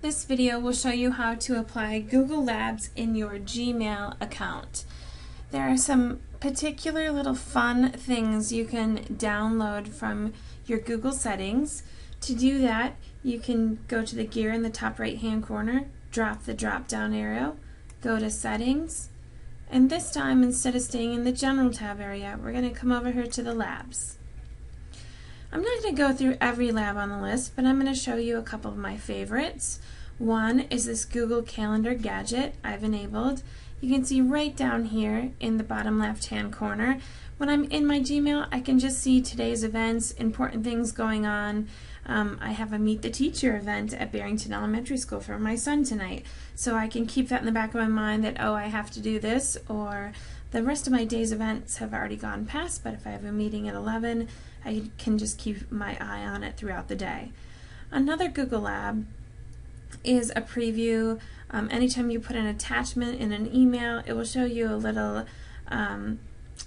This video will show you how to apply Google Labs in your Gmail account. There are some particular little fun things you can download from your Google settings. To do that, you can go to the gear in the top right hand corner, drop the drop down arrow, go to settings, and this time instead of staying in the general tab area, we're going to come over here to the labs. I'm not going to go through every lab on the list, but I'm going to show you a couple of my favorites. One is this Google Calendar gadget I've enabled. You can see right down here in the bottom left hand corner. When I'm in my Gmail, I can just see today's events, important things going on. Um, I have a Meet the Teacher event at Barrington Elementary School for my son tonight. So I can keep that in the back of my mind that, oh, I have to do this, or the rest of my day's events have already gone past, but if I have a meeting at 11, I can just keep my eye on it throughout the day. Another Google Lab is a preview. Um, anytime you put an attachment in an email, it will show you a little um,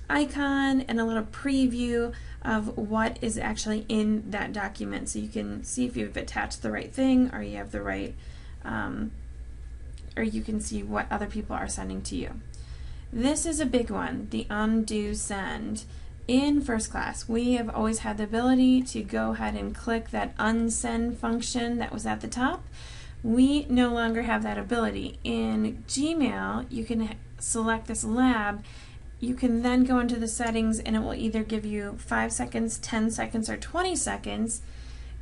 icon and a little preview of what is actually in that document. So you can see if you've attached the right thing or you have the right, um, or you can see what other people are sending to you. This is a big one, the undo send. In FirstClass, we have always had the ability to go ahead and click that unsend function that was at the top. We no longer have that ability. In Gmail, you can select this lab. You can then go into the settings and it will either give you 5 seconds, 10 seconds, or 20 seconds.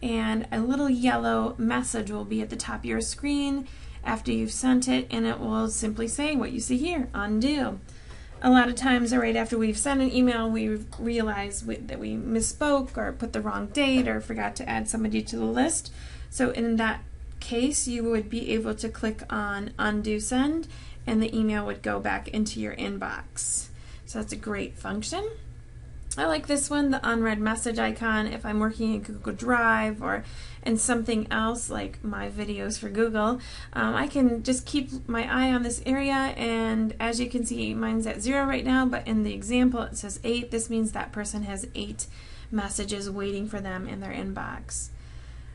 And a little yellow message will be at the top of your screen after you've sent it and it will simply say what you see here, undo. A lot of times right after we've sent an email we realize we, that we misspoke or put the wrong date or forgot to add somebody to the list. So in that case you would be able to click on undo send and the email would go back into your inbox. So that's a great function. I like this one, the unread message icon. If I'm working in Google Drive or in something else like my videos for Google, um, I can just keep my eye on this area and as you can see mine's at zero right now but in the example it says eight. This means that person has eight messages waiting for them in their inbox.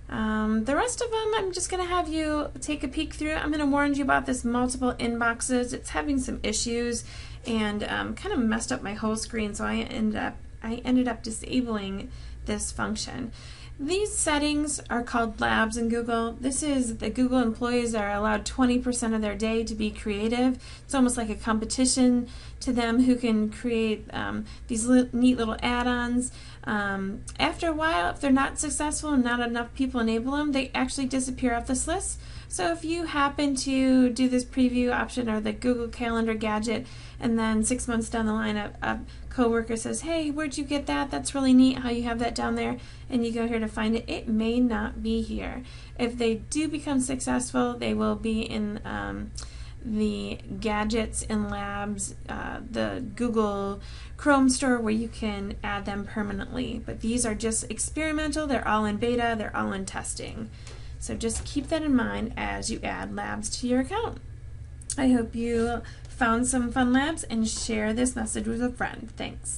Um, the rest of them I'm just going to have you take a peek through. I'm going to warn you about this multiple inboxes. It's having some issues and um, kind of messed up my whole screen so I ended up I ended up disabling this function. These settings are called labs in Google. This is the Google employees are allowed 20% of their day to be creative. It's almost like a competition to them who can create um, these li neat little add-ons. Um, after a while, if they're not successful and not enough people enable them, they actually disappear off this list. So if you happen to do this preview option or the Google Calendar gadget and then six months down the line a, a coworker says, hey, where'd you get that? That's really neat how you have that down there and you go here to find it, it may not be here. If they do become successful, they will be in um, the gadgets and labs, uh, the Google Chrome store where you can add them permanently. But these are just experimental, they're all in beta, they're all in testing. So just keep that in mind as you add labs to your account. I hope you found some fun labs and share this message with a friend. Thanks.